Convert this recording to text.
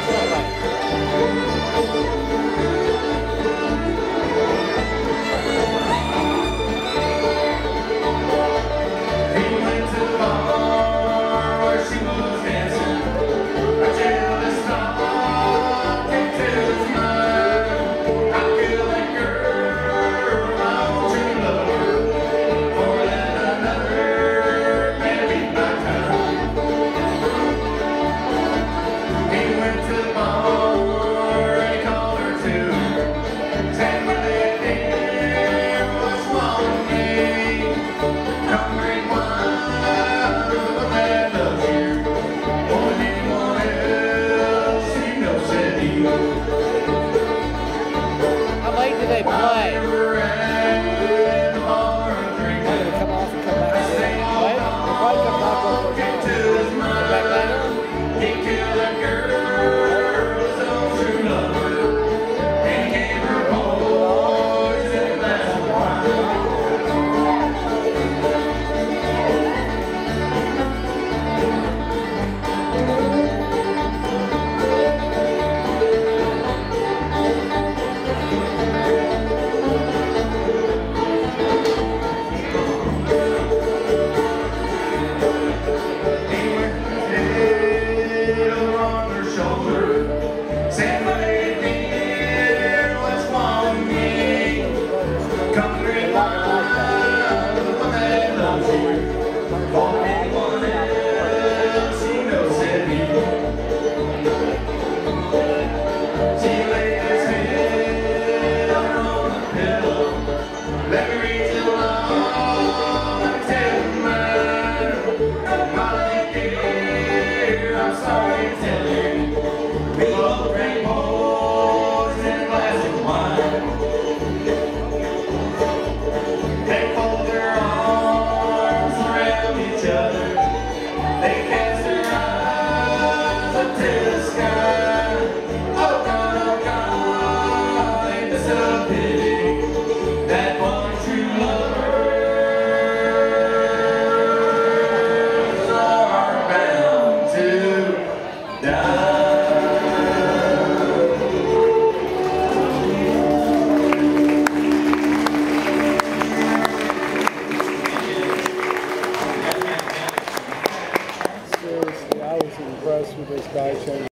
đẹp. rồi play. Guys.